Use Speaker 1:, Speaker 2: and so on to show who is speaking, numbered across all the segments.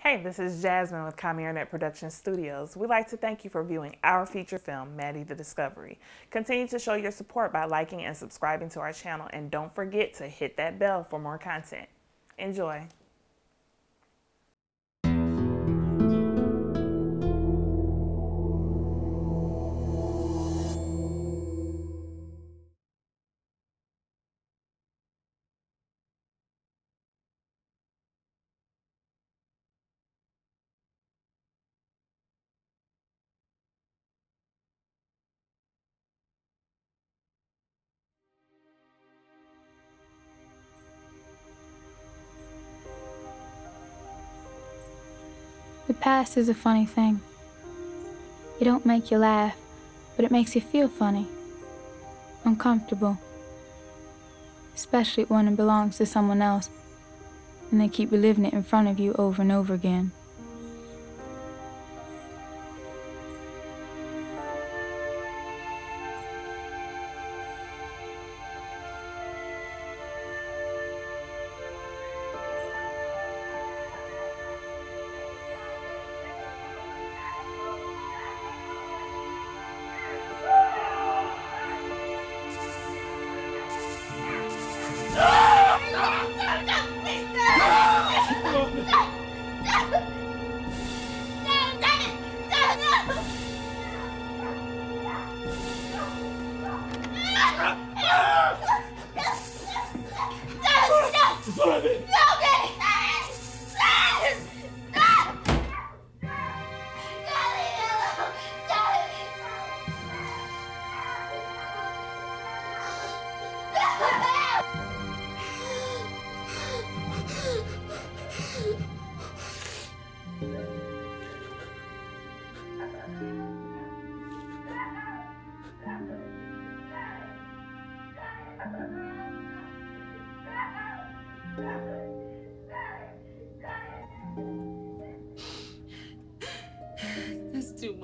Speaker 1: Hey, this is Jasmine with Arnett Production Studios. We'd like to thank you for viewing our feature film, Mattie the Discovery. Continue to show your support by liking and subscribing to our channel, and don't forget to hit that bell for more content. Enjoy.
Speaker 2: Past is a funny thing. It don't make you laugh, but it makes you feel funny. Uncomfortable. Especially when it belongs to someone else and they keep reliving it in front of you over and over again.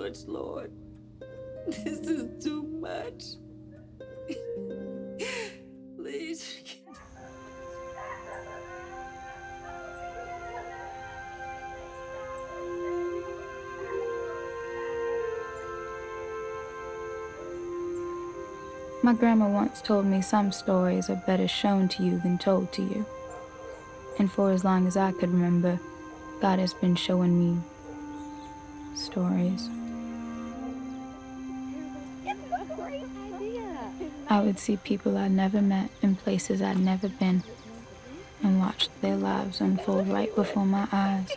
Speaker 3: Much, Lord. This is too much. Please.
Speaker 2: My grandma once told me some stories are better shown to you than told to you. And for as long as I could remember, God has been showing me stories. I would see people I'd never met in places I'd never been and watch their lives unfold right before my eyes.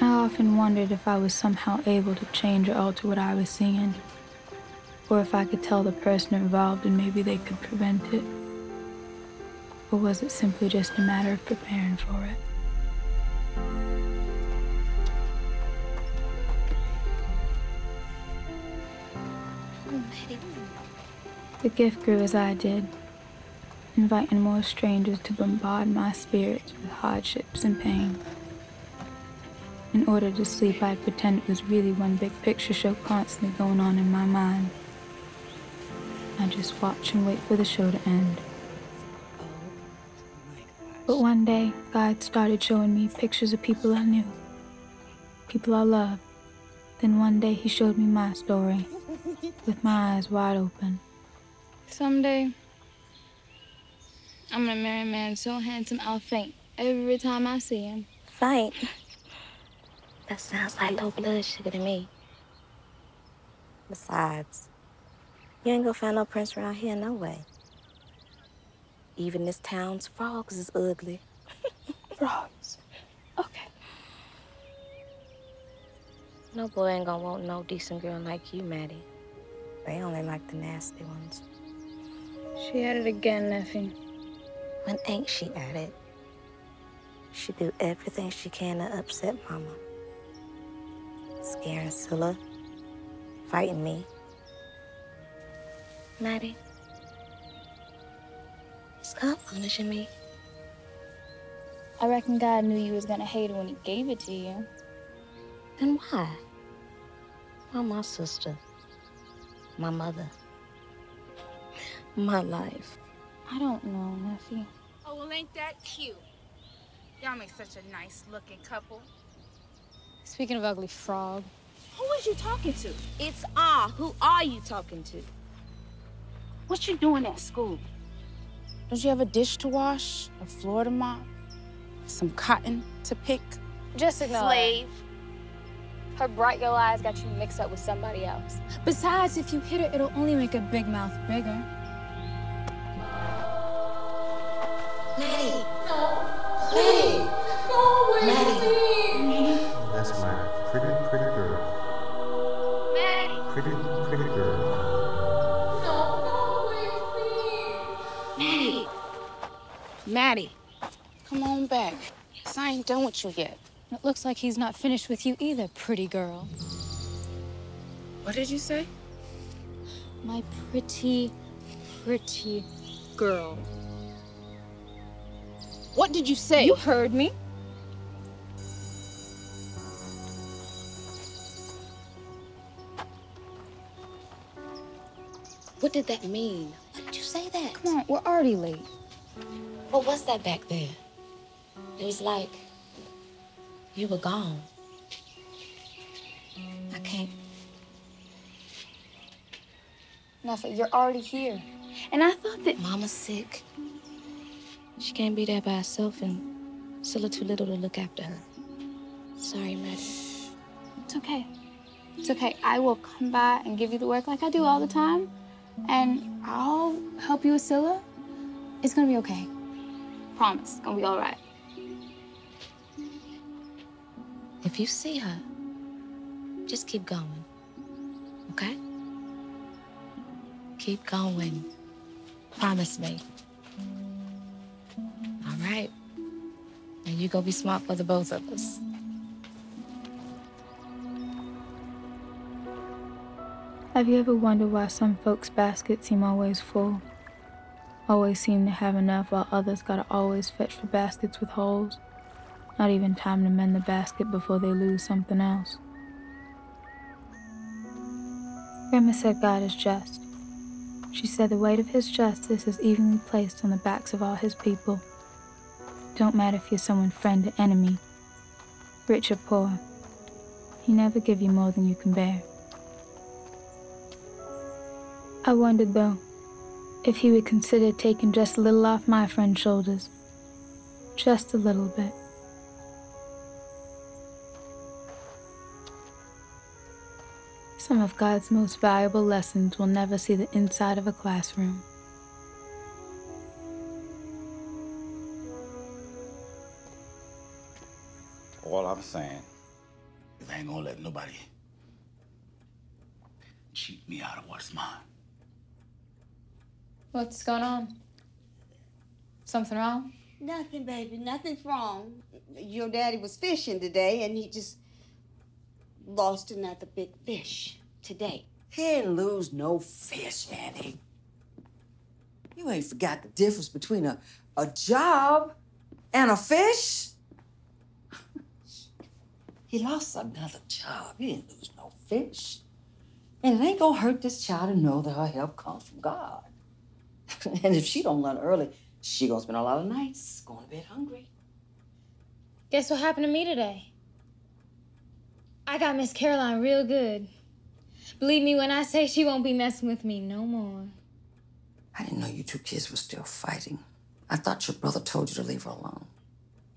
Speaker 2: I often wondered if I was somehow able to change or alter what I was seeing, or if I could tell the person involved and maybe they could prevent it. Or was it simply just a matter of preparing for it? Gift grew as I did, inviting more strangers to bombard my spirits with hardships and pain. In order to sleep, I'd pretend it was really one big picture show constantly going on in my mind. I'd just watch and wait for the show to end. But one day, God started showing me pictures of people I knew, people I loved. Then one day, He showed me my story, with my eyes wide open.
Speaker 4: Someday, I'm gonna marry a man so handsome I'll faint every time I see him.
Speaker 5: Faint? That sounds like low blood sugar to me. Besides, you ain't gonna find no prince around here no way. Even this town's frogs is ugly.
Speaker 4: Frogs? Okay.
Speaker 5: No boy ain't gonna want no decent girl like you, Mattie. They only like the nasty ones.
Speaker 4: She at it again, Neffy.
Speaker 5: When ain't she at it? She do everything she can to upset Mama. Scaring Scylla, fighting me. Mattie, God punishing me?
Speaker 4: I reckon God knew you was gonna hate it when he gave it to you.
Speaker 5: Then why? Why my sister? My mother? My life?
Speaker 4: I don't know, Neffy.
Speaker 6: Oh, well, ain't that cute? Y'all make such a nice looking couple.
Speaker 4: Speaking of ugly frog,
Speaker 6: Who is you talking to?
Speaker 5: It's Ah. Who are you talking to?
Speaker 6: What you doing at school? Don't you have a dish to wash, a floor to mop, some cotton to pick?
Speaker 4: just ignore her.
Speaker 6: Slave.
Speaker 4: Her bright yellow eyes got you mixed up with somebody else. Besides, if you hit her, it'll only make her big mouth bigger.
Speaker 5: Mattie. Mattie. Mattie.
Speaker 7: That's my pretty, pretty girl. Pretty, pretty girl.
Speaker 5: No,
Speaker 6: please! Mattie. Mattie, come on back. 'cause I ain't done with you yet.
Speaker 4: It looks like he's not finished with you either, pretty girl.
Speaker 6: What did you say?
Speaker 4: My pretty, pretty girl.
Speaker 6: What did you say?
Speaker 4: You heard me.
Speaker 5: What did that mean? Why did you say that?
Speaker 4: Come on, we're already late.
Speaker 5: What was that back there? It was like you were gone. I can't.
Speaker 4: Nothing. You're already here. And I thought that
Speaker 5: Mama's sick. She can't be there by herself, and Scylla too little to look after her. Sorry, Mattie.
Speaker 4: it's okay. It's okay. I will come by and give you the work like I do all the time. And I'll help you with Scylla. It's gonna be okay. Promise. It's gonna be all right.
Speaker 5: If you see her, just keep going. Okay? Keep going. Promise me. Right. And you go be smart for the both of us.
Speaker 2: Have you ever wondered why some folks' baskets seem always full? Always seem to have enough while others gotta always fetch for baskets with holes? Not even time to mend the basket before they lose something else. Grandma said God is just. She said the weight of his justice is evenly placed on the backs of all his people. Don't matter if you're someone's friend or enemy, rich or poor. He never give you more than you can bear. I wondered, though, if he would consider taking just a little off my friend's shoulders. Just a little bit. Some of God's most valuable lessons will never see the inside of a classroom.
Speaker 8: All I'm saying is I ain't gonna let nobody cheat me out of what's mine.
Speaker 4: What's going on? Something wrong?
Speaker 3: Nothing, baby. Nothing's wrong. Your daddy was fishing today, and he just lost another big fish today.
Speaker 9: He ain't lose no fish, Annie. You ain't forgot the difference between a, a job and a fish. He lost another job. He didn't lose no fish. And it ain't gonna hurt this child to know that her help comes from God. and if she don't learn early, she gonna spend a lot of nights going to bed hungry.
Speaker 4: Guess what happened to me today? I got Miss Caroline real good. Believe me when I say she won't be messing with me no more.
Speaker 9: I didn't know you two kids were still fighting. I thought your brother told you to leave her alone.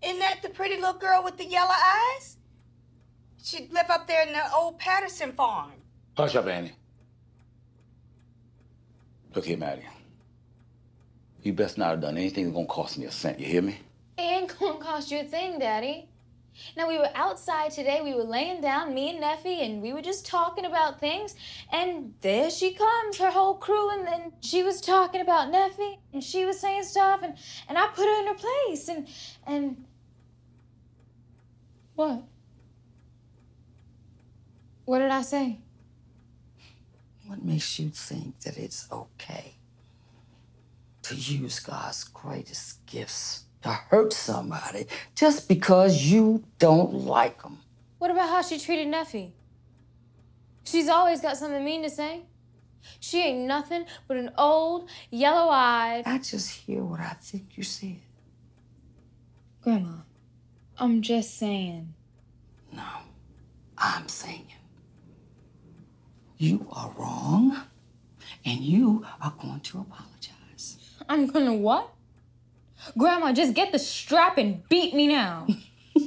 Speaker 3: Isn't that the pretty little girl with the yellow eyes? She lived up there in the old Patterson farm.
Speaker 8: Hush up, Annie. Look here, Mattie. You best not have done anything that's gonna cost me a cent. You hear me?
Speaker 4: It ain't gonna cost you a thing, Daddy. Now, we were outside today, we were laying down, me and Neffy, and we were just talking about things. And there she comes, her whole crew, and then she was talking about Neffy, and she was saying stuff, and, and I put her in her place, and, and. What? What did I say?
Speaker 9: What makes you think that it's okay to use God's greatest gifts to hurt somebody just because you don't like them?
Speaker 4: What about how she treated Neffy? She's always got something mean to say. She ain't nothing but an old, yellow eyed.
Speaker 9: I just hear what I think you said.
Speaker 4: Grandma, I'm just saying.
Speaker 9: No, I'm saying you are wrong, and you are going to apologize.
Speaker 4: I'm gonna what? Grandma, just get the strap and beat me now.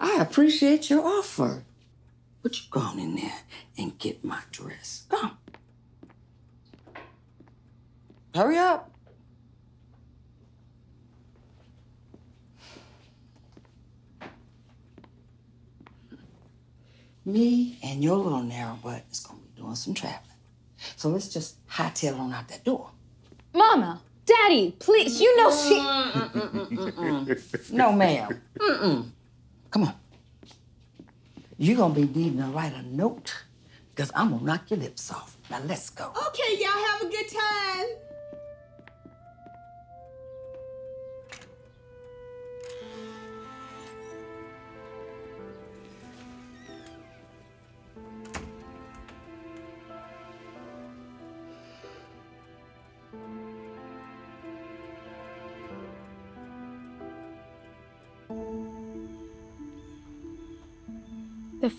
Speaker 9: I appreciate your offer, but you go on in there and get my dress. On. Hurry up. Me and your little narrow butt is gonna be doing some traveling. So let's just hightail on out that door.
Speaker 4: Mama, Daddy, please, you know she.
Speaker 9: Mm, mm, mm, no, ma'am. Mm-mm. Come on. You're gonna be needing to write a note because I'm gonna knock your lips off. Now let's go.
Speaker 3: Okay, y'all have a good time.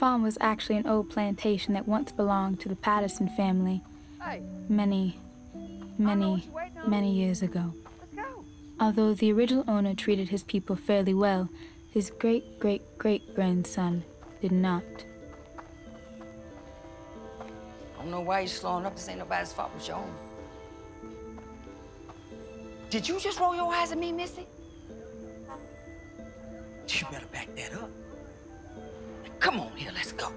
Speaker 2: Farm was actually an old plantation that once belonged to the Patterson family many, many, many years ago. Although the original owner treated his people fairly well, his great great great grandson did not.
Speaker 9: I don't know why you're slowing up. This ain't nobody's fault but your own. Did you just roll your eyes at me, Missy? You better back that up. Come on here, let's go.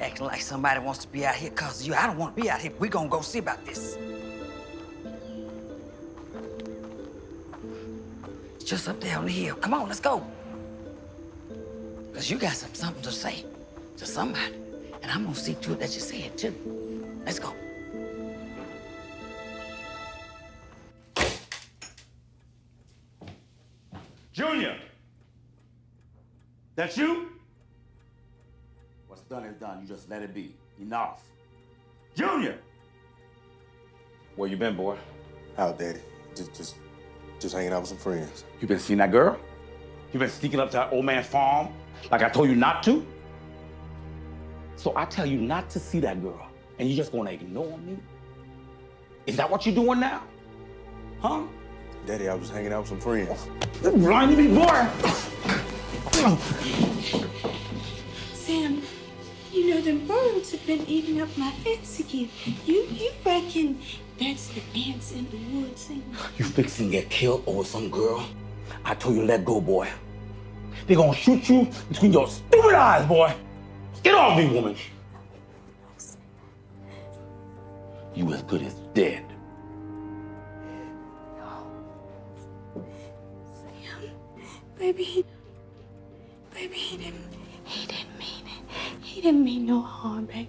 Speaker 9: Acting like somebody wants to be out here because of you. I don't want to be out here. We're gonna go see about this. It's just up there on the hill. Come on, let's go. Because you got some, something to say to somebody. And I'm gonna see to it that you say it too. Let's go.
Speaker 10: That's you?
Speaker 8: What's done is done. You just let it be. Enough.
Speaker 10: Junior!
Speaker 8: Where you been, boy?
Speaker 7: Out, Daddy. Just, just, just hanging out with some friends.
Speaker 8: You been seeing that girl? You been sneaking up to that old man's farm like I told you not to? So I tell you not to see that girl, and you just gonna ignore me? Is that what you're doing now? Huh?
Speaker 7: Daddy, I was hanging out with some friends.
Speaker 8: Blind to me, boy!
Speaker 11: Sam, you know them birds have been eating up my fence again. You you reckon that's the ants in the woods singing?
Speaker 8: You fixing to get killed over some girl? I told you let go, boy. They gonna shoot you between your stupid eyes, boy. Get off me, woman. You as good as dead.
Speaker 11: Baby, he- baby, he didn't, he didn't mean it. He didn't mean no harm, baby.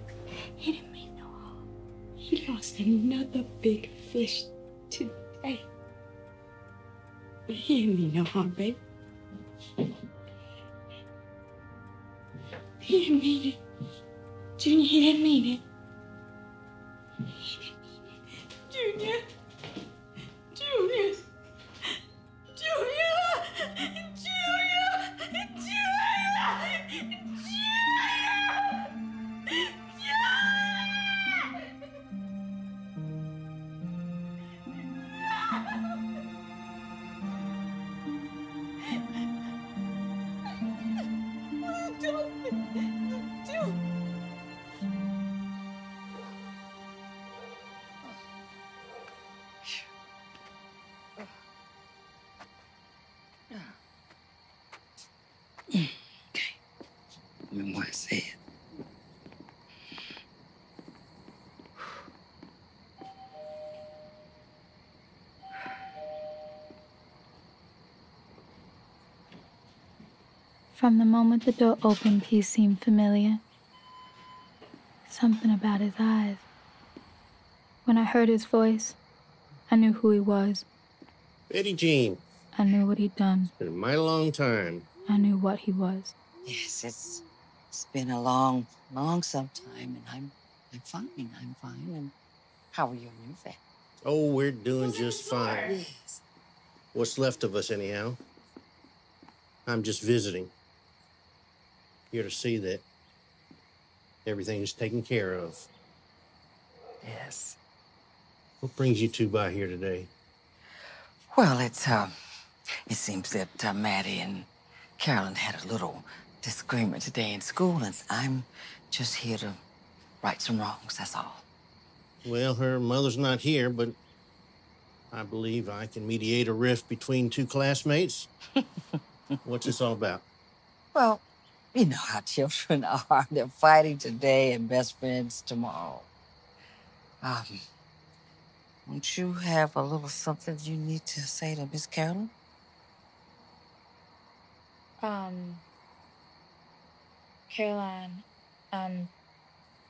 Speaker 11: He didn't mean no harm. He lost another big fish today. But he didn't mean no harm, baby. He didn't mean it. Junior, he didn't mean it. He didn't mean it. Junior. Junior.
Speaker 2: From the moment the door opened, he seemed familiar. Something about his eyes. When I heard his voice, I knew who he was.
Speaker 12: Betty Jean,
Speaker 2: I knew what he'd done.
Speaker 12: It's been a mighty long time.
Speaker 2: I knew what he was.
Speaker 9: Yes, it's it's been a long, long some time, and I'm I'm fine. I'm fine. And how are you and your family?
Speaker 12: Oh, we're doing just fine.
Speaker 9: Yes.
Speaker 12: What's left of us, anyhow. I'm just visiting. Here to see that everything's taken care of.
Speaker 9: Yes.
Speaker 12: What brings you two by here today?
Speaker 9: Well, it's, uh, it seems that uh, Mattie and Carolyn had a little disagreement today in school, and I'm just here to right some wrongs, that's all.
Speaker 12: Well, her mother's not here, but I believe I can mediate a rift between two classmates. What's this all about?
Speaker 9: Well, you know how children are. They're fighting today and best friends tomorrow. Um, don't you have a little something you need to say to Miss Carolyn?
Speaker 2: Um, Caroline, um,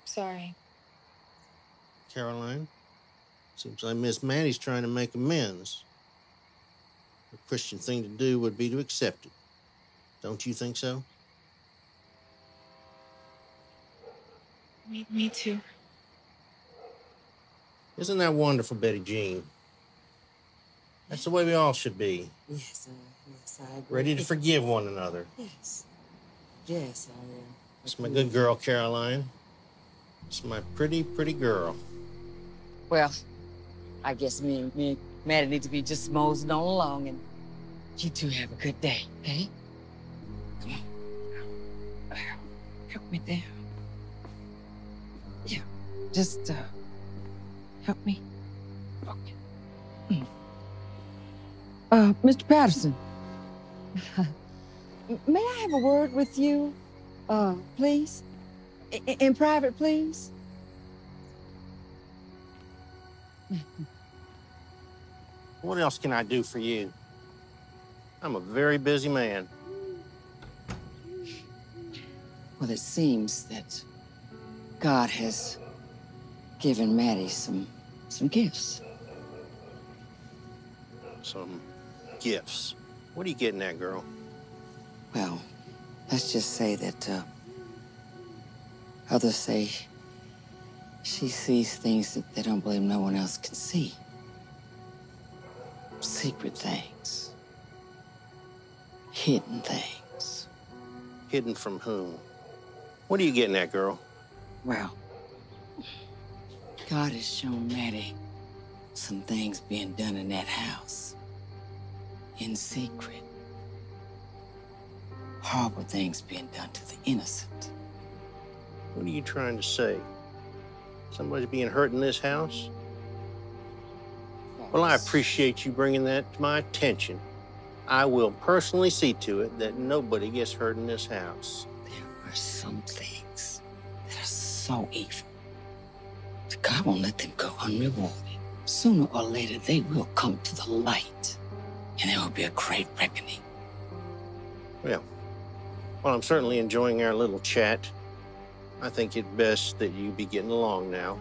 Speaker 2: sorry.
Speaker 12: Caroline? Seems like Miss Mattie's trying to make amends. The Christian thing to do would be to accept it. Don't you think so?
Speaker 2: Me, me too.
Speaker 12: Isn't that wonderful, Betty Jean? That's the way we all should be.
Speaker 9: Yes, uh, yes, I agree.
Speaker 12: Ready to forgive one another.
Speaker 9: Yes. Yes, I am.
Speaker 12: It's my good girl, Caroline. It's my pretty, pretty girl.
Speaker 9: Well, I guess me and me and Mattie need to be just moseying on along, and you two have a good day, okay? Come on. Help me there. Just uh, help me. Okay. Mm. Uh, Mr. Patterson, may I have a word with you, uh, please? I- in private, please?
Speaker 12: What else can I do for you? I'm a very busy man.
Speaker 9: Well, it seems that God has given Mattie some some gifts.
Speaker 12: Some gifts. What are you getting at, girl?
Speaker 9: Well, let's just say that uh, others say she sees things that they don't believe no one else can see. Secret things. Hidden things.
Speaker 12: Hidden from whom? What are you getting at, girl?
Speaker 9: Well, God has shown Mattie some things being done in that house. In secret. Horrible things being done to the innocent.
Speaker 12: What are you trying to say? Somebody's being hurt in this house? Well, I appreciate you bringing that to my attention. I will personally see to it that nobody gets hurt in this house.
Speaker 9: There are some things that are so evil God won't let them go unrewarded. Sooner or later, they will come to the light, and there will be a great reckoning.
Speaker 12: Well, well, I'm certainly enjoying our little chat. I think it best that you be getting along now.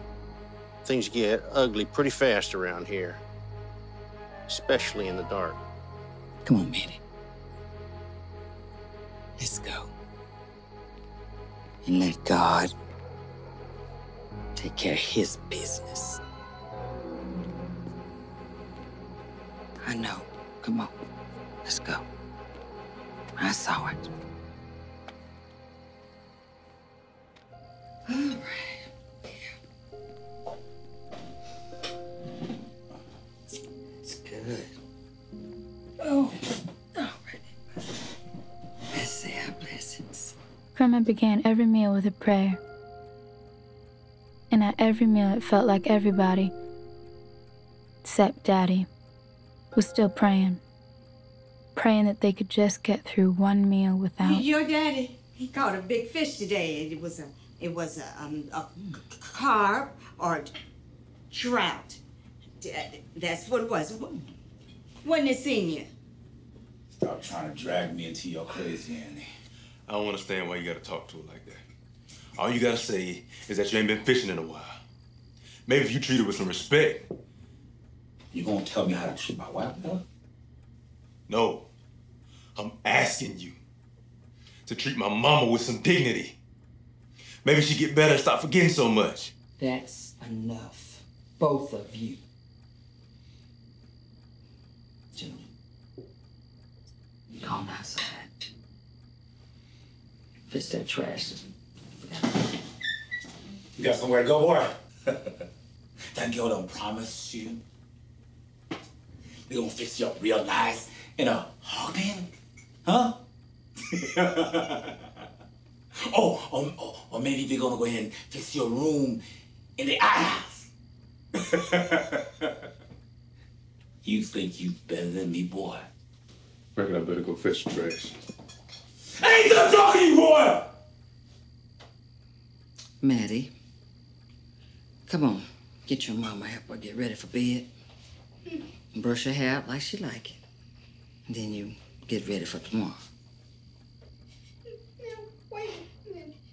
Speaker 12: Things get ugly pretty fast around here, especially in the dark.
Speaker 9: Come on, Mattie. Let's go. And let God take care of his business. I know. Come on. Let's go. I saw it. All right. It's good. Oh, all right. Let's say our blessings.
Speaker 2: Grandma began every meal with a prayer. And at every meal, it felt like everybody, except Daddy, was still praying. Praying that they could just get through one meal without.
Speaker 3: Your daddy, he caught a big fish today. It was a, it was a, um, a carp or trout. D- That's what it was. Wasn't it, Senior?
Speaker 10: Stop trying to drag me into your crazy, Annie. I don't understand why you gotta talk to her like that. All you gotta say is that you ain't been fishing in a while. Maybe if you treat her with some respect. You gonna tell me how to treat my wife, boy? No. I'm asking you to treat my mama with some dignity. Maybe she get better and stop forgetting so much.
Speaker 9: That's enough. Both of you. Gentlemen, on outside. Fix that trash.
Speaker 8: You got somewhere to go, boy? that girl don't promise you. They gonna fix you up real nice in a hog pen? Huh? oh, or, or, or maybe they're gonna go ahead and fix your room in the outhouse. you think you better than me, boy?
Speaker 10: Reckon I better go fetch the trash.
Speaker 8: I ain't done talking you, boy!
Speaker 9: Mattie, come on. Get your mama help her get ready for bed. Brush her hair out like she like it. And then you get ready for tomorrow.
Speaker 11: Wait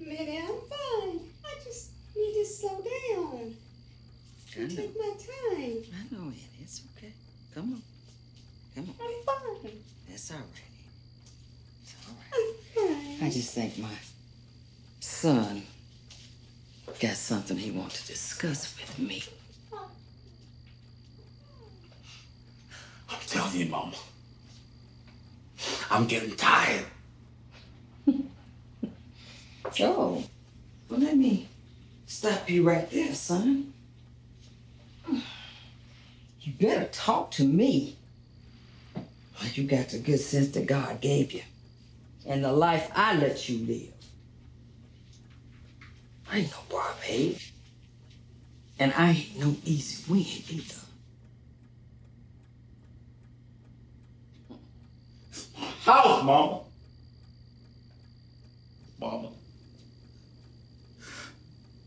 Speaker 11: a minute, I'm fine. I just need to slow down.
Speaker 9: I know.
Speaker 11: Take my time.
Speaker 9: I know, Eddie. It's okay. Come on. Come on.
Speaker 11: I'm fine.
Speaker 9: That's all right. It's all right.
Speaker 11: I'm
Speaker 9: right. I just think my son got something he wants to discuss with me.
Speaker 8: I'm telling you, Mama. I'm getting tired.
Speaker 9: Oh, well, let me stop you right there, son. You better talk to me you got the good sense that God gave you and the life I let you live. I ain't no barmaid. And I ain't no easy win either.
Speaker 8: House, Mama. Mama.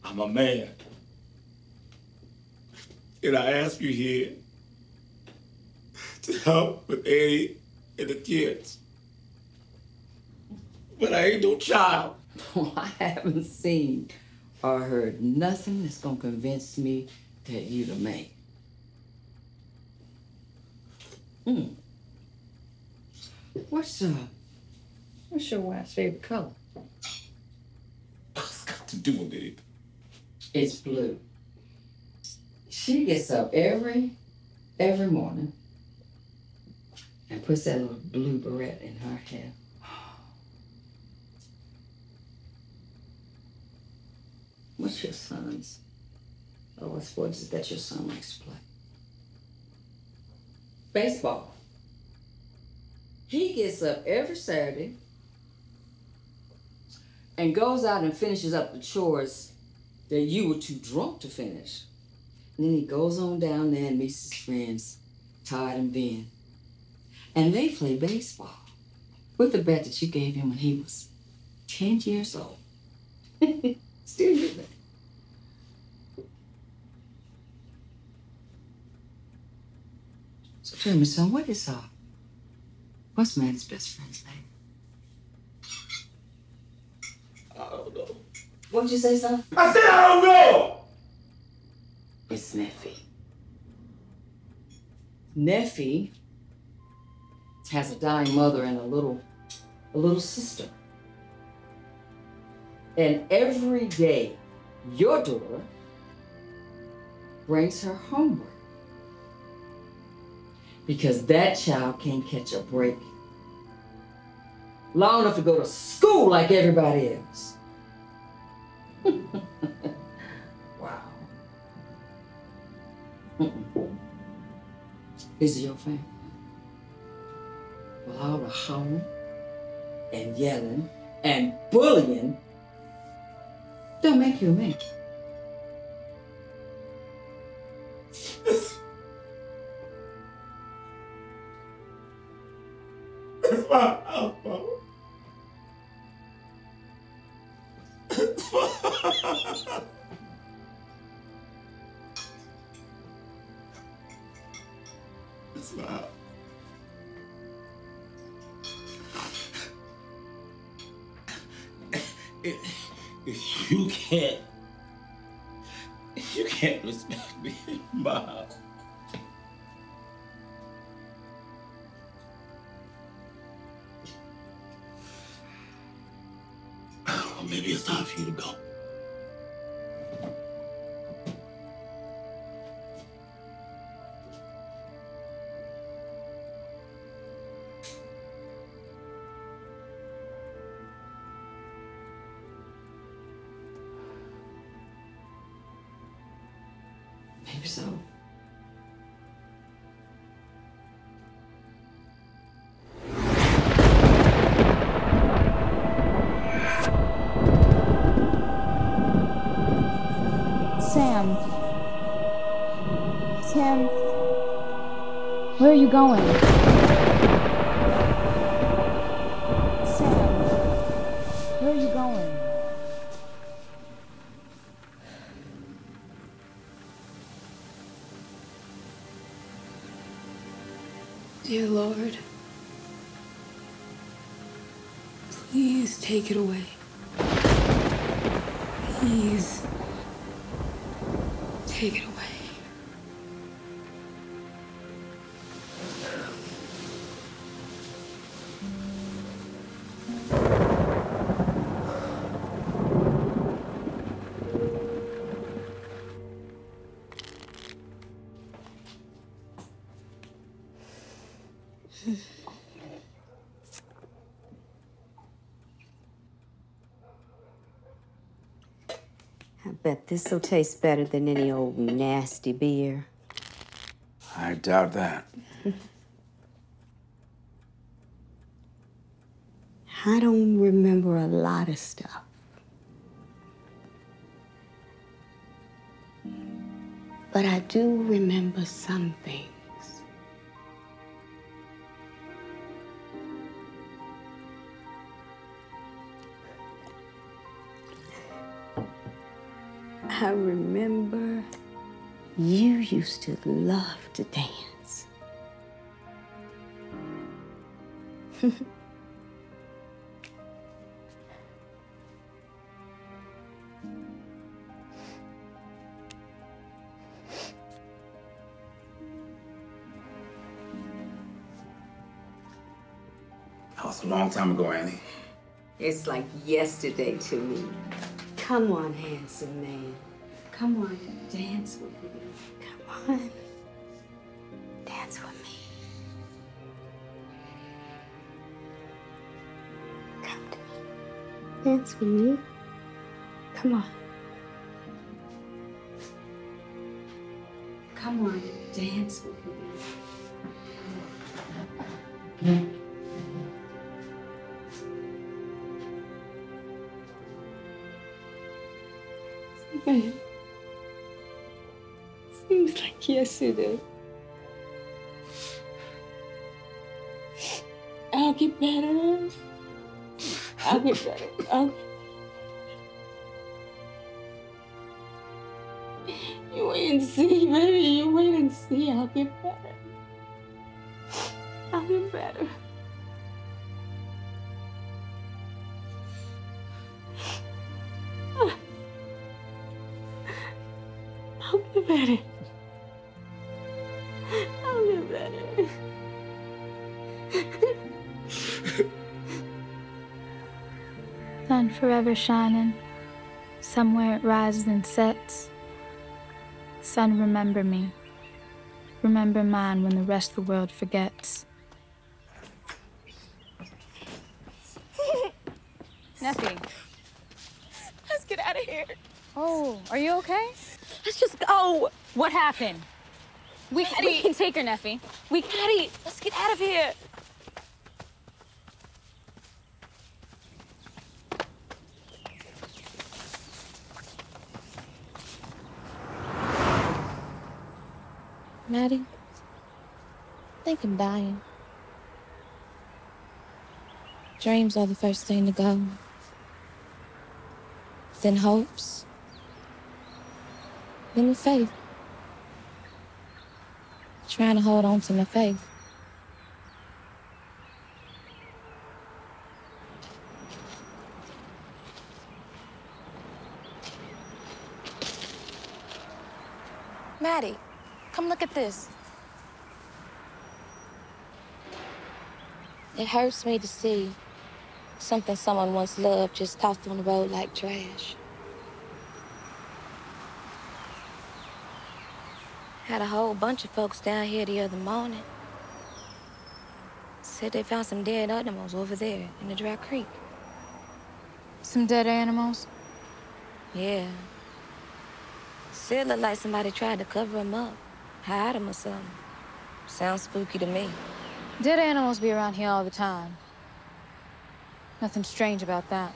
Speaker 8: I'm a man. And I ask you here to help with Eddie and the kids. But I ain't no child.
Speaker 9: I haven't seen or heard nothing that's gonna convince me that you the man. Hmm. What's uh what's your wife's favorite color?
Speaker 8: What's got to do with it?
Speaker 9: It's blue. She gets up every every morning and puts that little blue beret in her hair. What's your son's? Oh, what sport is that your son likes to play? Baseball. He gets up every Saturday and goes out and finishes up the chores that you were too drunk to finish. And then he goes on down there and meets his friends, Todd and Ben. And they play baseball with the bat that you gave him when he was 10 years old. Still living. Tell me, son, what is uh, what's Mattie's best friend's name?
Speaker 8: I don't know.
Speaker 9: What'd you say, son?
Speaker 8: I said I don't know!
Speaker 9: It's Neffy. Neffy has a dying mother and a little, a little sister. And every day, your daughter brings her homework because that child can't catch a break long enough to go to school like everybody else. wow. Mm-mm. Is it your family? Well, all the hollering and yelling and bullying don't make you a man.
Speaker 8: Maybe
Speaker 9: so.
Speaker 4: Sam. Sam. Where are you going?
Speaker 11: Bet this'll taste better than any old nasty beer.
Speaker 13: I doubt that.
Speaker 11: I don't remember a lot of stuff. But I do remember some remember you used to love to dance.
Speaker 13: That was a long time ago, Annie.
Speaker 11: It's like yesterday to me. Come on, handsome man. Come on, dance with me. Come on. Dance with me. Come to me. Dance with me. Come on.
Speaker 14: I'll get better. I'll get better. I'll... You wait and see, baby. You wait and see. I'll get better. I'll get better.
Speaker 2: Sun shining. Somewhere it rises and sets. Sun, remember me. Remember mine when the rest of the world forgets.
Speaker 4: Nothing.
Speaker 14: Let's get out of here.
Speaker 4: Oh, are you okay?
Speaker 14: Let's just go.
Speaker 4: What happened? We, we can take her, Neffy.
Speaker 14: We Hattie, let's get out of here.
Speaker 5: Mattie, I think I'm dying. Dreams are the first thing to go. Then hopes. Then the faith. Trying to hold on to my faith.
Speaker 14: This.
Speaker 5: It hurts me to see something someone once loved just tossed on the road like trash. Had a whole bunch of folks down here the other morning. Said they found some dead animals over there in the dry creek.
Speaker 4: Some dead animals?
Speaker 5: Yeah. Said looked like somebody tried to cover him up, hide him or something. Sounds spooky to me.
Speaker 4: Dead animals be around here all the time. Nothing strange about that.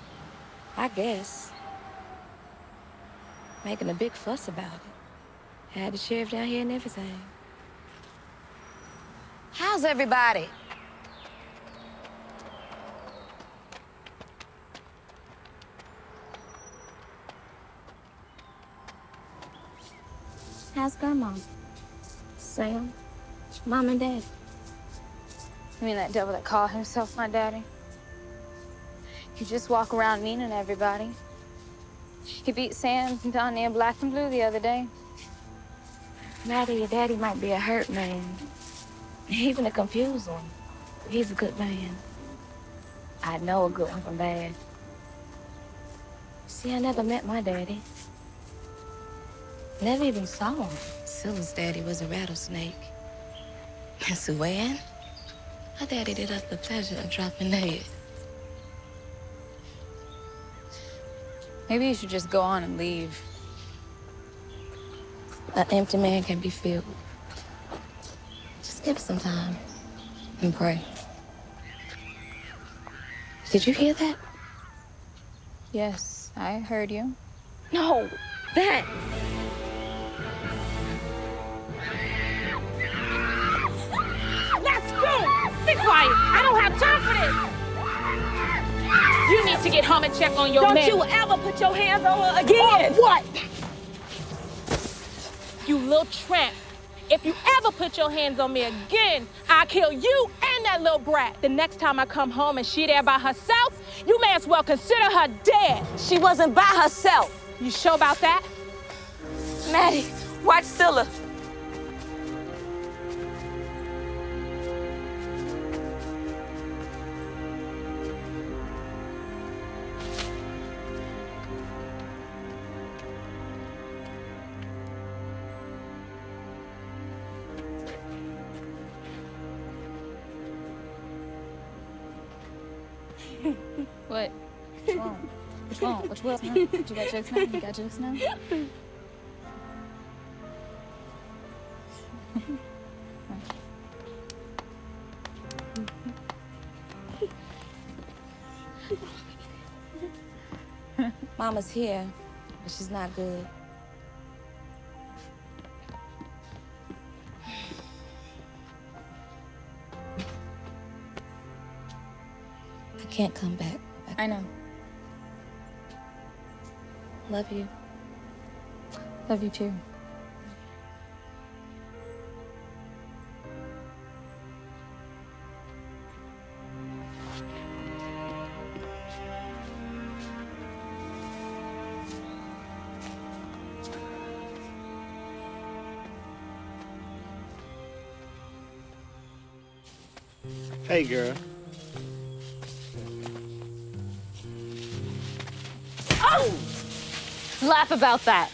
Speaker 5: I guess. Making a big fuss about it. Had the sheriff down here and everything. How's everybody? How's grandma? Sam? Mom and dad?
Speaker 4: You mean that devil that called himself my daddy? He just walk around meaning everybody. He beat Sam down near Black and Blue the other day.
Speaker 5: Mattie, your daddy might be a hurt man. Even a confused one. He's a good man. I know a good one from bad. See, I never met my daddy. Never even saw him. Silla's daddy was a rattlesnake. And Sue Ann, my daddy did us the pleasure of dropping dead.
Speaker 4: Maybe you should just go on and leave.
Speaker 5: An empty man can be filled. Just give it some time and pray. Did you hear that?
Speaker 4: Yes, I heard you.
Speaker 5: No, that.
Speaker 15: Quiet! I don't have time for this! You need to get home and check on your
Speaker 11: Don't
Speaker 15: man.
Speaker 11: you ever put your hands on her again!
Speaker 15: Or what? You little tramp. If you ever put your hands on me again, I'll kill you and that little brat. The next time I come home and she there by herself, you may as well consider her dead.
Speaker 11: She wasn't by herself.
Speaker 15: You sure about that?
Speaker 11: Mattie, watch Scylla.
Speaker 4: Wrong? Huh? You got jokes now? You got jokes now?
Speaker 5: Mama's here, but she's not good. I can't come back.
Speaker 4: I know.
Speaker 5: Love you.
Speaker 4: Love you too.
Speaker 12: Hey, girl.
Speaker 4: Laugh about that.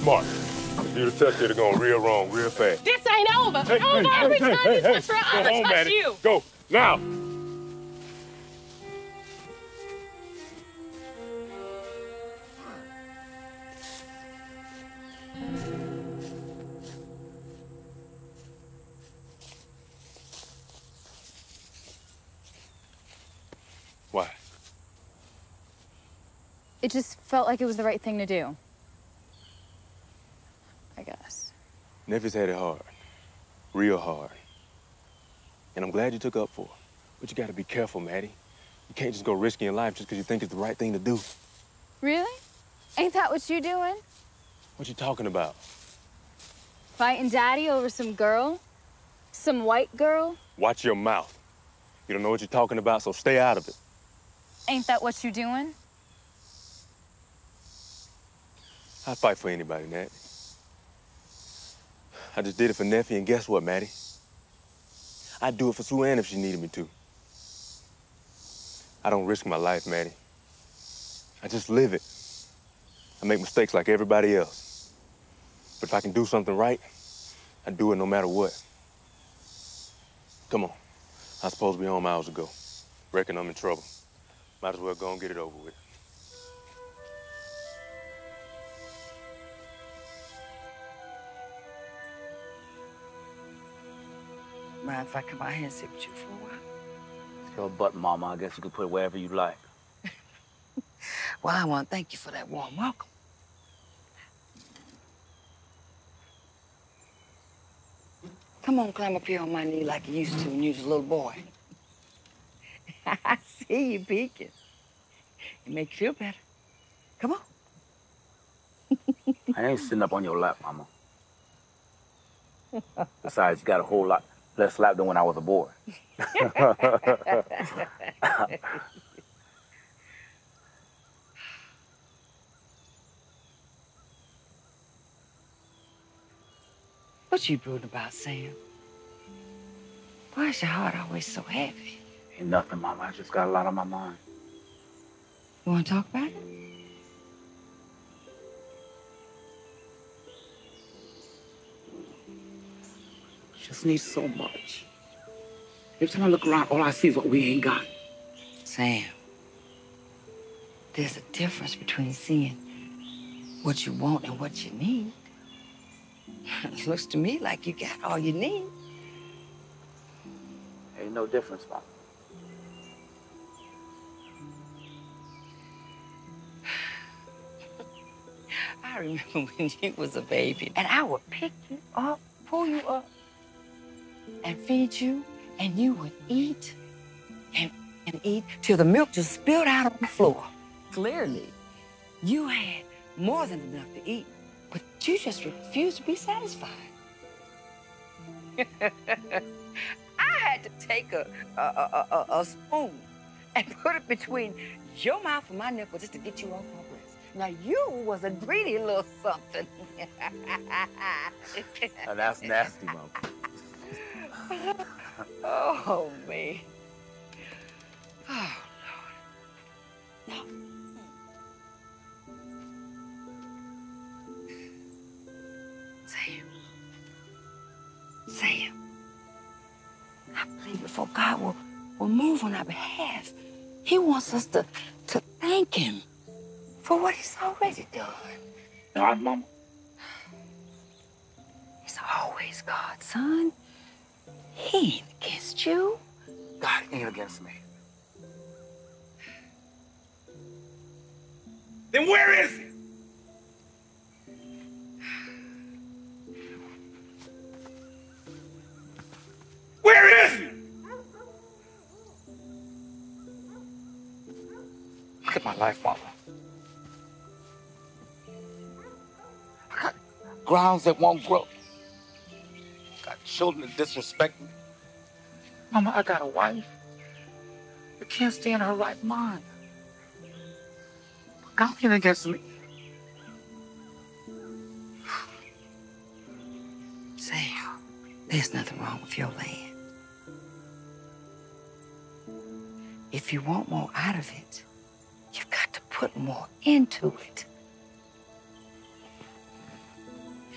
Speaker 10: Smart. You the test it going real wrong, real fast.
Speaker 15: This ain't over.
Speaker 10: Hey,
Speaker 15: over
Speaker 10: hey,
Speaker 15: every
Speaker 10: hey,
Speaker 15: time
Speaker 10: hey,
Speaker 15: you
Speaker 10: hey,
Speaker 15: touch her,
Speaker 10: Go
Speaker 15: I'ma
Speaker 10: home,
Speaker 15: touch
Speaker 10: Mattie.
Speaker 15: you.
Speaker 10: Go, now.
Speaker 4: It just felt like it was the right thing to do. I guess.
Speaker 10: Nephew's had it hard. Real hard. And I'm glad you took up for it. But you gotta be careful, Mattie. You can't just go risking your life just because you think it's the right thing to do.
Speaker 4: Really? Ain't that what you doing?
Speaker 10: What you talking about?
Speaker 4: Fighting daddy over some girl? Some white girl?
Speaker 10: Watch your mouth. You don't know what you're talking about, so stay out of it.
Speaker 4: Ain't that what you doing?
Speaker 10: I'd fight for anybody, Nat. I just did it for Neffy, and guess what, Mattie? I'd do it for Sue Ann if she needed me to. I don't risk my life, Mattie. I just live it. I make mistakes like everybody else. But if I can do something right, I do it no matter what. Come on. I was supposed to be home hours ago. Reckon I'm in trouble. Might as well go and get it over with.
Speaker 9: Mind if I come out here and sit with you for a while?
Speaker 8: It's your butt, Mama. I guess you can put it wherever you like.
Speaker 9: Well, I want to thank you for that warm welcome. Come on, climb up here on my knee like you used to when you was a little boy. I see you peeking. It makes you feel better. Come on.
Speaker 8: I ain't sitting up on your lap, Mama. Besides, you got a whole lot less lap than when I was a boy.
Speaker 9: What you brooding about, Sam? Why is your heart always so heavy?
Speaker 8: Ain't nothing, Mama. I just got a lot on my mind.
Speaker 9: You want to talk about it?
Speaker 8: Just need so much. Every time I look around, all I see is what we ain't got.
Speaker 9: Sam, there's a difference between seeing what you want and what you need. It looks to me like you got all you need.
Speaker 8: Ain't no difference, Mama.
Speaker 9: I remember when you was a baby, and I would pick you up, pull you up, and feed you, and you would eat and, and eat till the milk just spilled out on the floor. Clearly, you had more than enough to eat, but you just refused to be satisfied. I had to take a, a, a, a, a spoon and put it between your mouth and my nipple just to get you off my breast. Now you was a greedy little something.
Speaker 8: Now, oh, that's nasty, Mama.
Speaker 9: Oh me. Oh Lord. Now, Sam. Sam. I believe before God will, will move on our behalf, He wants us to, to thank Him for what He's already done.
Speaker 8: God, Mama.
Speaker 9: It's always God, son. He ain't against you.
Speaker 8: God ain't against me. Then where is he? Where is he? Look at my life, Mama. I got grounds that won't grow. Got children that disrespect me. Mama, I got a wife that can't stay in her right mind. God ain't against me.
Speaker 9: Sam, there's nothing wrong with your land. If you want more out of it, you've got to put more into it.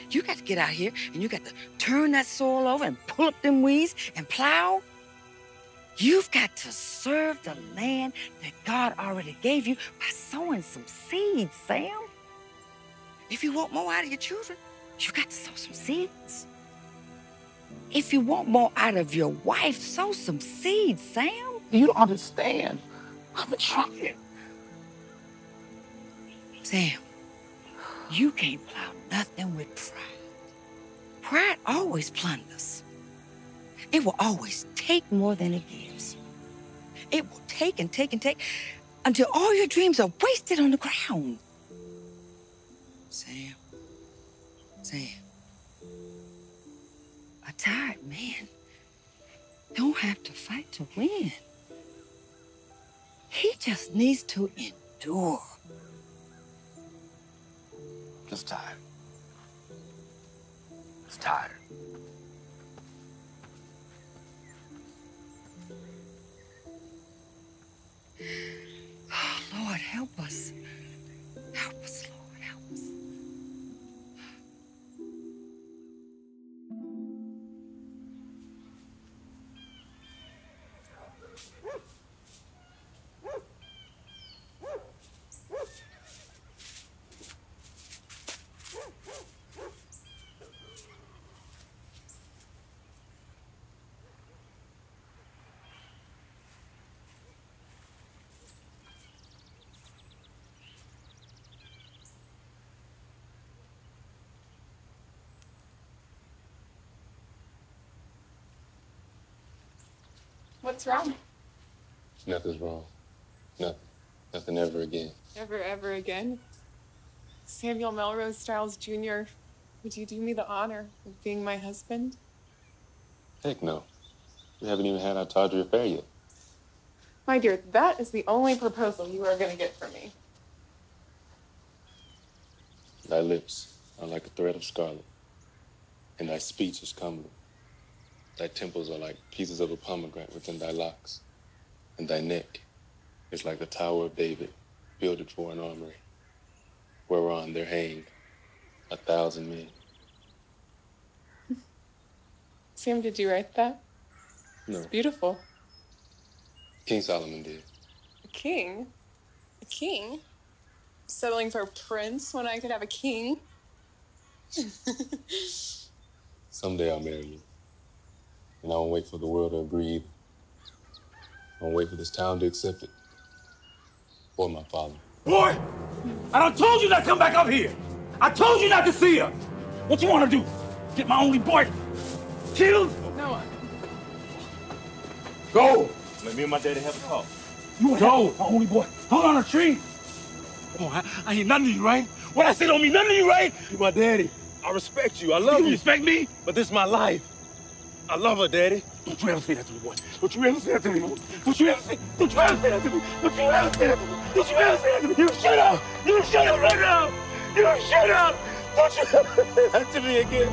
Speaker 9: You got to get out here and you got to turn that soil over and pull up them weeds and plow. You've got to serve the land that God already gave you by sowing some seeds, Sam. If you want more out of your children, you got to sow some seeds. If you want more out of your wife, sow some seeds, Sam.
Speaker 8: You don't understand. I've been trying.
Speaker 9: Sam, you can't plow nothing with pride. Pride always plunders. It will always take more than it gives. It will take and take and take until all your dreams are wasted on the ground. Sam, Sam, a tired man don't have to fight to win. He just needs to endure.
Speaker 8: Just tired. Just tired.
Speaker 9: Lord, help us. Help us, Lord,
Speaker 16: What's wrong?
Speaker 10: Nothing's wrong. Nothing. Nothing ever again.
Speaker 16: Never ever again? Samuel Melrose Styles Jr., would you do me the honor of being my husband?
Speaker 10: Heck no. We haven't even had our tawdry affair yet.
Speaker 16: My dear, that is the only proposal you are going to get from me.
Speaker 10: Thy lips are like a thread of scarlet, and thy speech is comely. Thy temples are like pieces of a pomegranate within thy locks, and thy neck is like the Tower of David, builded for an armory, whereon there hang a thousand men.
Speaker 16: Sam, did you write that?
Speaker 10: No,
Speaker 16: It's beautiful.
Speaker 10: King Solomon did.
Speaker 16: A king? A king? Settling for a prince when I could have a king?
Speaker 10: Someday I'll marry you. And I won't wait for the world to agree. I won't wait for this town to accept it. Or my father.
Speaker 8: Boy, I done told you not to come back up here. I told you not to see her. What you want to do? Get my only boy killed?
Speaker 16: No,
Speaker 8: Go.
Speaker 10: Let me and my daddy have a talk.
Speaker 8: You go, my only boy. Hold on a tree. Come on, I, I ain't nothing to you, right? What I say don't mean nothing to you, right?
Speaker 10: You my daddy. I respect you. I love
Speaker 8: You
Speaker 10: you.
Speaker 8: respect me?
Speaker 10: But this is my life. I love her, daddy.
Speaker 8: Don't you ever say that to me, boy. Don't you ever say that to me, boy. Don't you ever say, don't you ever say that to me. Don't you ever say that to me. Don't you ever say that to me. You shut up. You shut up right now. You shut up. Don't you ever say that to me again.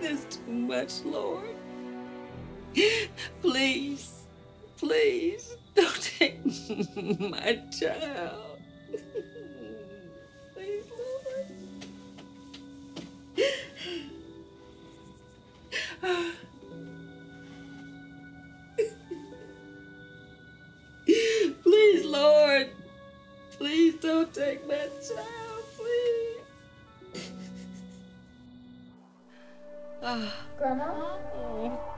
Speaker 9: There's too much, Lord. Please, please, don't take my child. Please, Lord. Please, Lord. Please don't take my child, please. Ah.
Speaker 4: Grandma?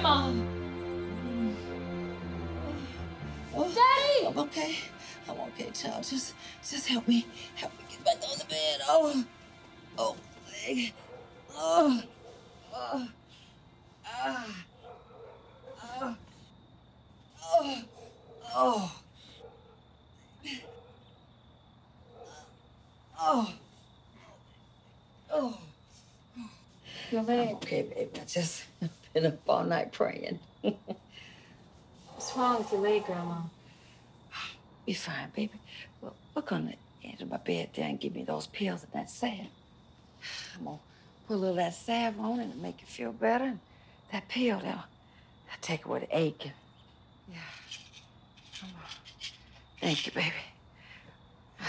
Speaker 4: Grandma? Daddy!
Speaker 9: I'm okay. I'm okay, child. Just, just help me. Help me get back on the bed. Oh, oh, leg. Oh, oh, ah, ah, oh, oh, oh, oh.
Speaker 4: Your
Speaker 9: I'm okay, baby. I just been up all night praying.
Speaker 4: What's wrong with your leg, Grandma?
Speaker 9: Be fine, baby. Well, look on the edge of my bed there and give me those pills and that salve. I'm gonna put a little of that salve on it and make you feel better. And that pill, that'll, that'll take away the ache. Yeah. Come on. Thank you, baby.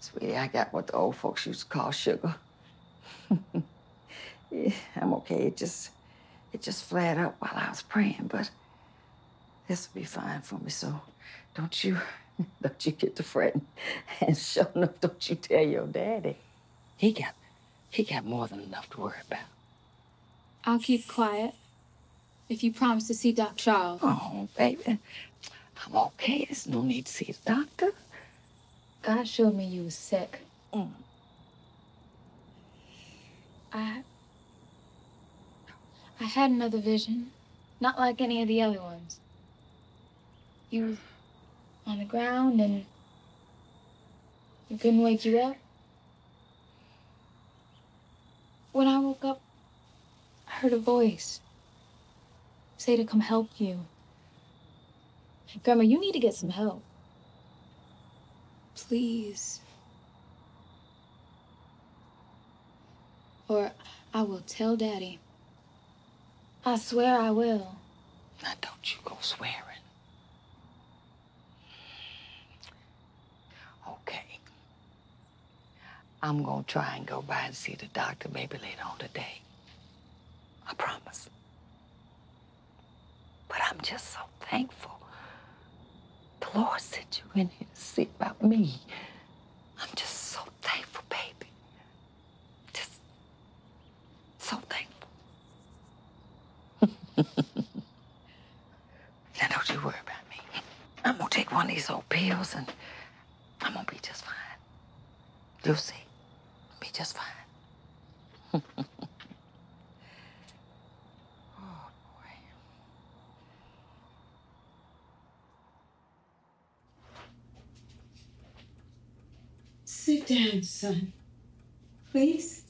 Speaker 9: Sweetie, I got what the old folks used to call sugar. yeah, I'm okay. It just, it just flared up while I was praying, but this will be fine for me. So, don't you, don't you get to fretting. And sure enough, don't you tell your daddy. He got, he got more than enough to worry about.
Speaker 2: I'll keep quiet if you promise to see Doc Charles.
Speaker 9: Oh, baby, I'm okay. There's no need to see the doctor.
Speaker 4: God showed me you was sick.
Speaker 9: Mm.
Speaker 2: I. I had another vision, not like any of the other ones. You was on the ground and you couldn't wake you up. When I woke up, I heard a voice say to come help you. Grandma, you need to get some help. Please.
Speaker 4: Or I will tell Daddy. I swear I will.
Speaker 9: Now, don't you go swearing. Okay. I'm gonna try and go by and see the doctor maybe later on today. I promise. But I'm just so thankful. The Lord sent you in here to see about me. I'm just so thankful, baby. Just so thankful. now don't you worry about me. I'm gonna take one of these old pills and I'm gonna be just fine. You'll see. I'll be just fine. Oh, boy.
Speaker 11: Sit down, son. Please.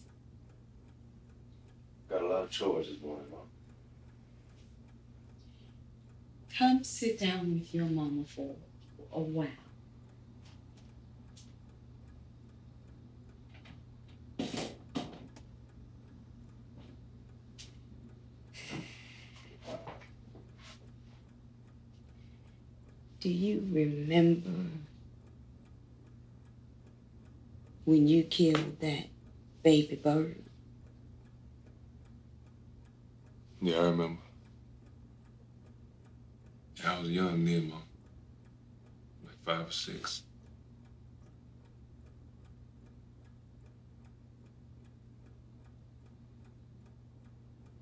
Speaker 10: Got a lot of chores this morning, Mom.
Speaker 11: Come sit down with your mama for a while. Do you remember when you killed that baby bird?
Speaker 10: Yeah, I remember. I was young then, Mom. Five or six.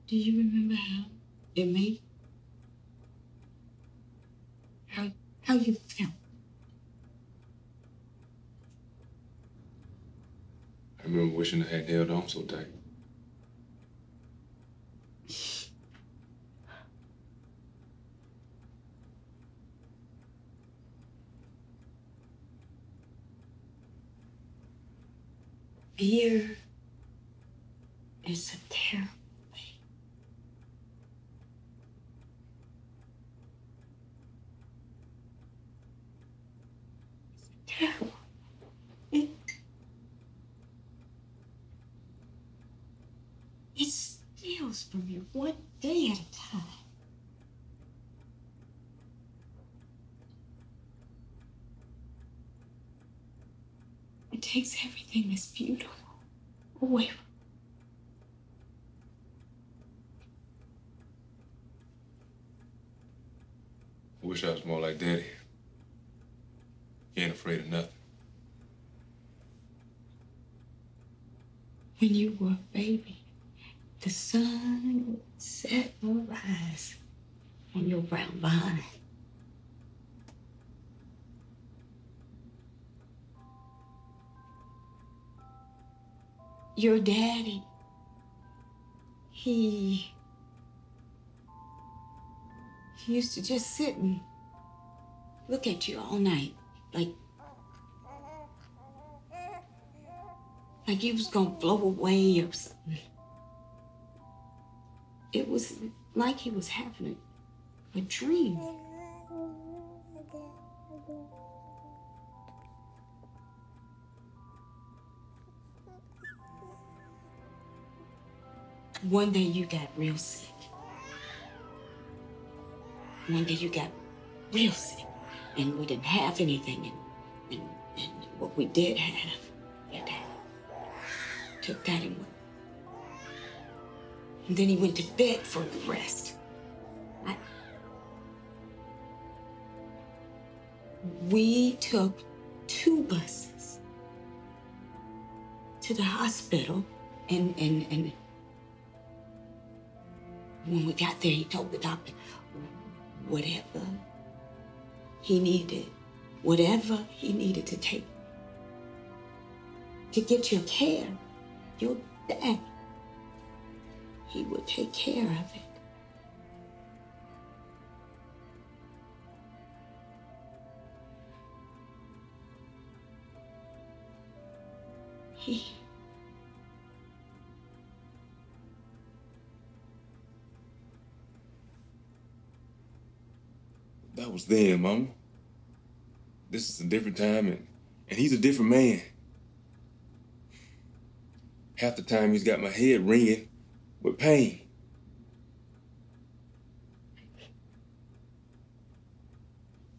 Speaker 11: Do you remember how it made how how you felt?
Speaker 10: I remember wishing I had held on so tight.
Speaker 11: Fear is a terrible thing. It's terrible. It, it steals from you one day at a time. It takes everything that's beautiful from
Speaker 10: I wish I was more like Daddy. He ain't afraid of nothing.
Speaker 11: When you were Your daddy, he, he used to just sit and look at you all night, like like you was gonna blow away or something. It was like he was having a, a dream. One day you got real sick. One day you got real sick, and we didn't have anything, and, and, and what we did have, dad took that and went. And then he went to bed for the rest. We took two buses to the hospital, and and and when we got there, he told the doctor whatever he needed, whatever he needed to take to get your care, your dad, he would take care of it. He
Speaker 10: That was then, Mama. This is a different time, and, and he's a different man. Half the time he's got my head ringing with pain.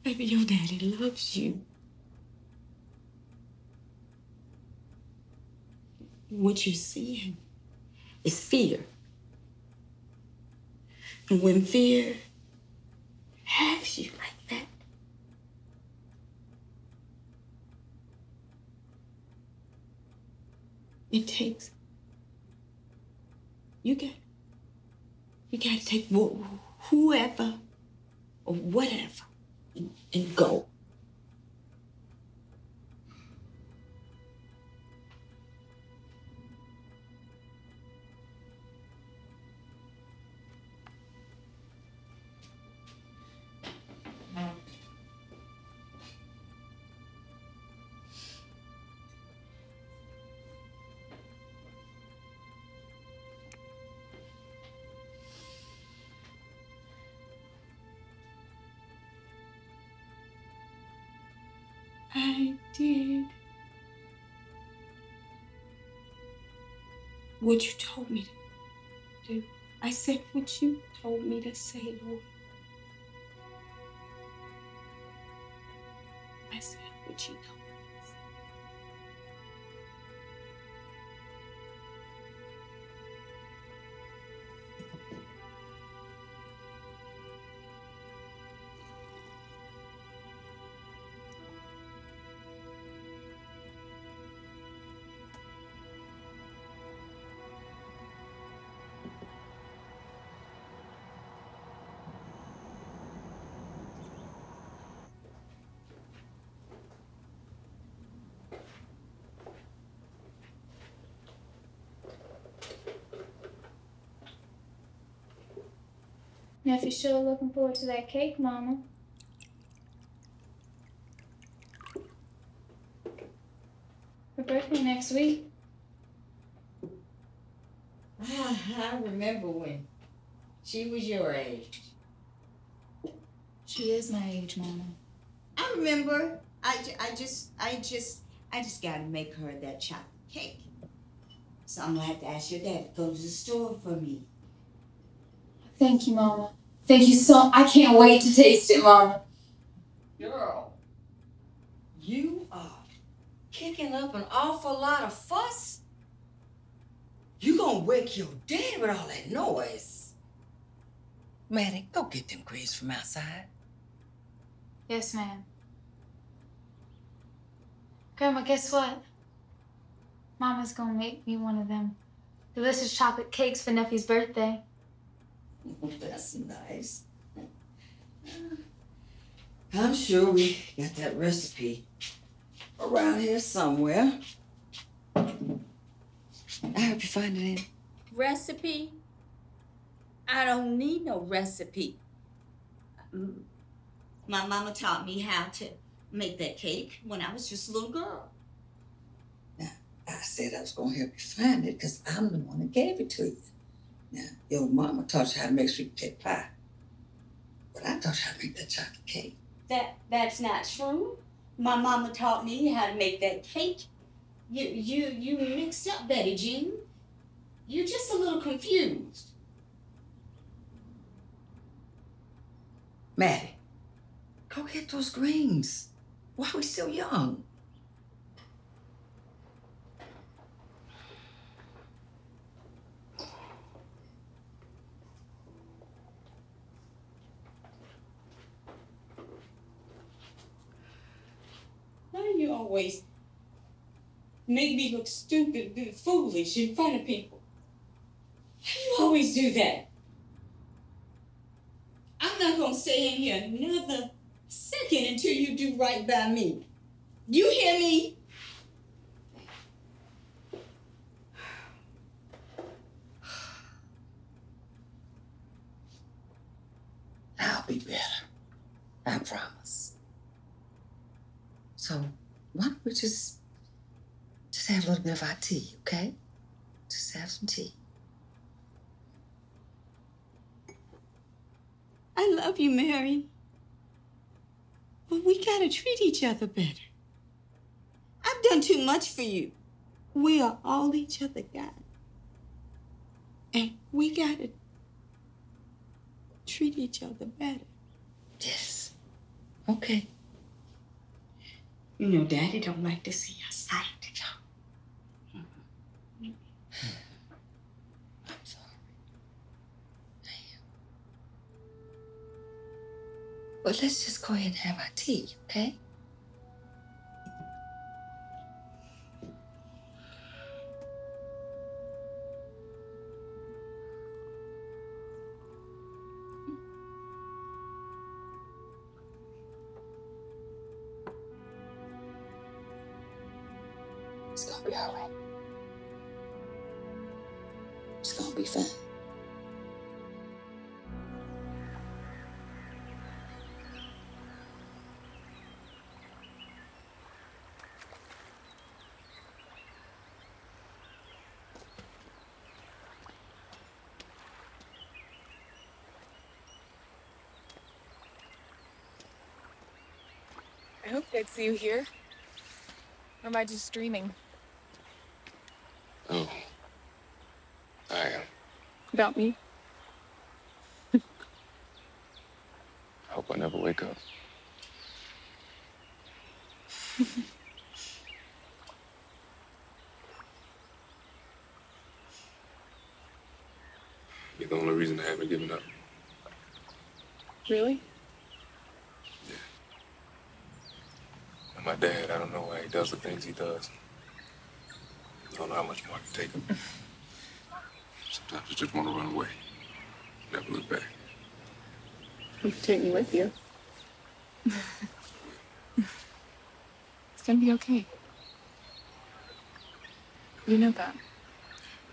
Speaker 11: Baby, your daddy loves you. What you're seeing is fear. And when fear has you like that, it takes you got you got to take wh- whoever or whatever and, and go. What you told me to do. I said what you told me to say, Lord.
Speaker 4: Nephew still looking forward to that cake, Mama. Her birthday next week.
Speaker 3: Ah, I remember when she was your age.
Speaker 4: She is my age, Mama.
Speaker 3: I remember. I, I just, I just, I just got to make her that chocolate cake. So I'm gonna have to ask your dad to go to the store for me.
Speaker 4: Thank you, Mama. Thank you so. I can't wait to taste it, Mama.
Speaker 9: Girl, you are kicking up an awful lot of fuss. You gonna wake your dad with all that noise. Mattie, go get them grapes from outside.
Speaker 4: Yes, ma'am. Grandma, guess what? Mama's gonna make me one of them delicious chocolate cakes for Nephew's birthday.
Speaker 9: That's nice. I'm sure we got that recipe around here somewhere. I hope you find it in.
Speaker 3: Recipe? I don't need no recipe. Mm, My mama taught me how to make that cake when I was just a little girl.
Speaker 9: Now, I said I was gonna help you find it because I'm the one that gave it to you. Now, your mama taught you how to make sweet potato pie. But I taught you how to make that chocolate cake.
Speaker 3: That that's not true. My mama taught me how to make that cake. You you you mixed up, Betty Jean. You're just a little confused.
Speaker 9: Mattie, go get those greens. Why are we still young?
Speaker 11: Why you always make me look stupid foolish in front of people? Why you always do that? I'm not gonna stay in here another second until you do right by me. You hear me?
Speaker 9: I'll be better. I promise. So why don't we just just have a little bit of our tea, okay? Just have some tea.
Speaker 11: I love you, Mary. But we gotta treat each other better. I've done too much for you. We are all each other got. And we gotta treat each other better.
Speaker 9: Yes. Okay.
Speaker 11: You know, Daddy don't like to see us fight.
Speaker 9: But let's just go ahead and have our tea, okay? It's gonna be all right. It's gonna be fine.
Speaker 16: I hoped I'd see you here. Or am I just dreaming?
Speaker 10: Oh. I am.
Speaker 16: About me?
Speaker 10: I hope I never wake up. You're the only reason I haven't given up.
Speaker 16: Really? Yeah.
Speaker 10: And my dad, I don't know why he does the things he does. I don't know how much more I can take him. Sometimes I just want to run away. Never look back.
Speaker 16: You can take me with you. it's gonna be okay. You know that.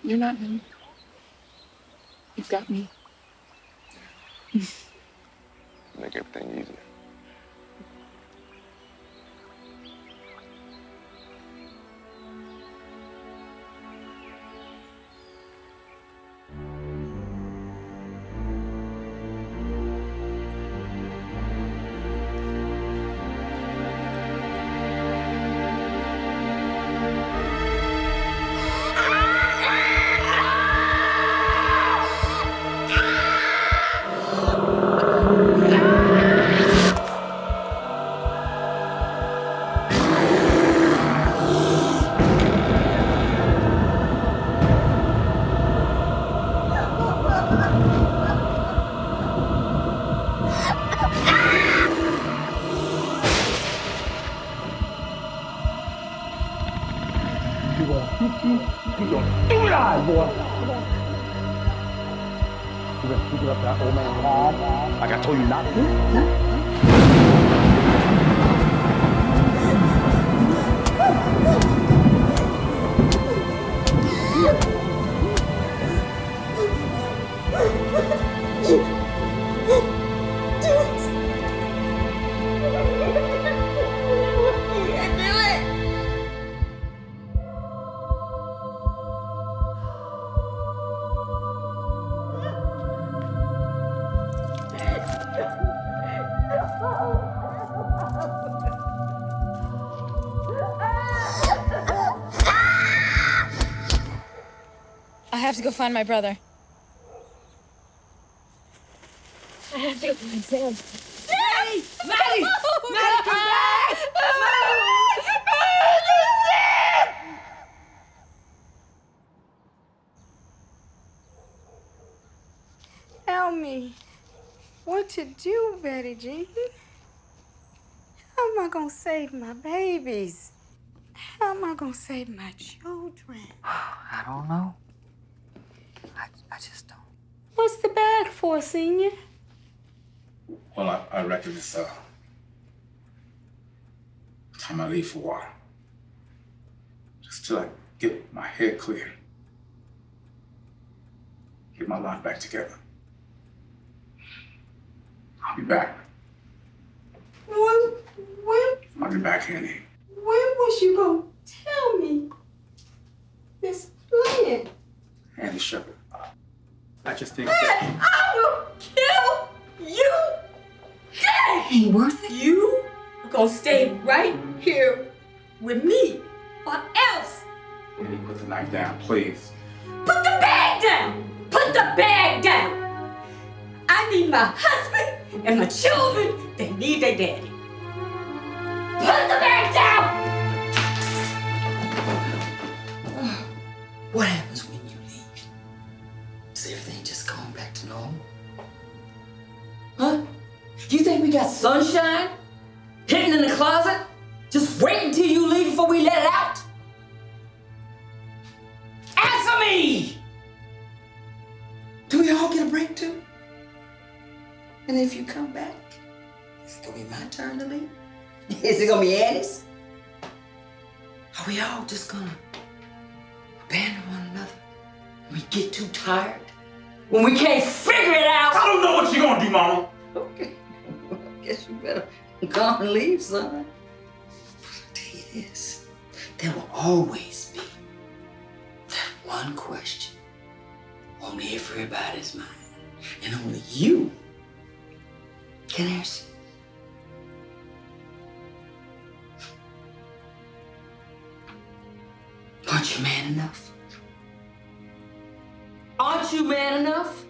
Speaker 16: You're not him. You've got me.
Speaker 4: find my brother. I have to go find Sam.
Speaker 11: Hey! Mattie! Mattie, oh, come back! Oh, Tell me what to do, Betty Jean. How am I gonna save my babies? How am I gonna save my children?
Speaker 9: I don't know. I, I just don't.
Speaker 11: What's the bag for, Senior?
Speaker 17: Well, I, I reckon it's uh, time I leave for a while. Just till I get my head clear. Get my life back together. I'll be back.
Speaker 11: When, when,
Speaker 17: I'll be back, Annie.
Speaker 11: when was you gonna tell me this plan?
Speaker 17: Annie Shepard. I just think
Speaker 11: Man,
Speaker 17: that
Speaker 11: I will kill you dead!
Speaker 9: Ain't worth it.
Speaker 11: You are gonna stay right here with me, or else
Speaker 17: Annie, put the knife down, please.
Speaker 11: put the bag down! Put the bag down. I need my husband and my children. They need their daddy. Put the bag down.
Speaker 9: What happens You think we got sunshine hidden in the closet? Just waiting till you leave before we let it out? Answer me! Do we all get a break too? And if you come back, is it gonna be my turn to leave? Is it gonna be Annie's? Are we all just gonna abandon one another when we get too tired? When we can't figure it out?
Speaker 8: I don't know what you're gonna do, Mama.
Speaker 9: I guess you better go and leave, son. But I'll tell you this. There will always be that one question on everybody's mind. And only you can answer. Aren't you man enough? Aren't you man enough?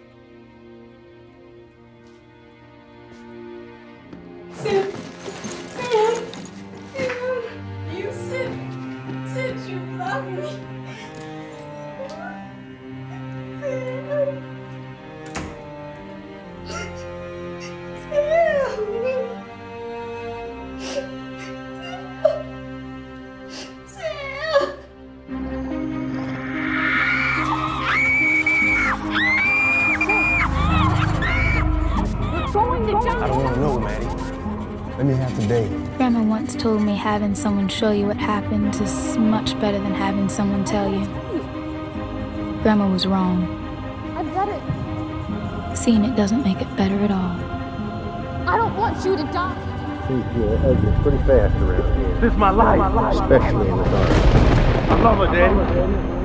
Speaker 2: Grandma told me having someone show you what happens is much better than having someone tell you. Grandma was wrong.
Speaker 4: I've got it.
Speaker 2: Seeing it doesn't make it better at all.
Speaker 4: I don't want you to die.
Speaker 12: Things get ugly pretty fast around here.
Speaker 10: This is my life.
Speaker 12: Especially in the dark.
Speaker 10: I love her, Daddy.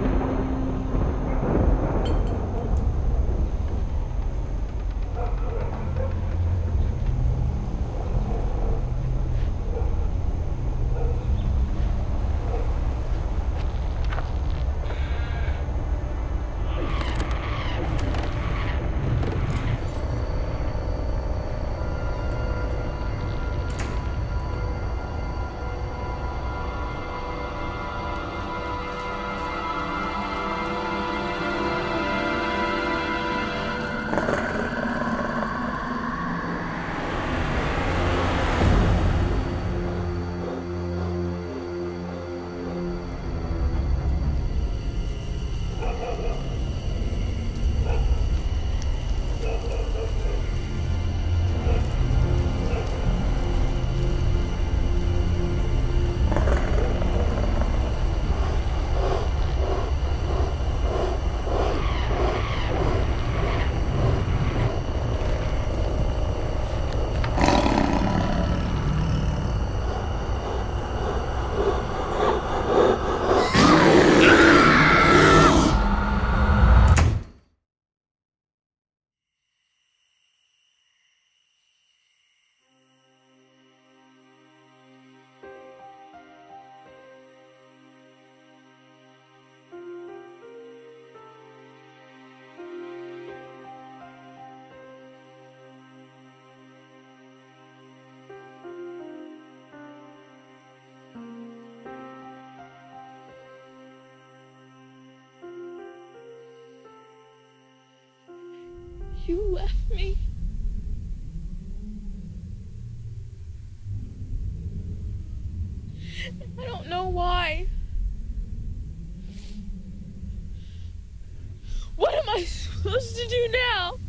Speaker 15: You left me. I don't know why. What am I supposed to do now?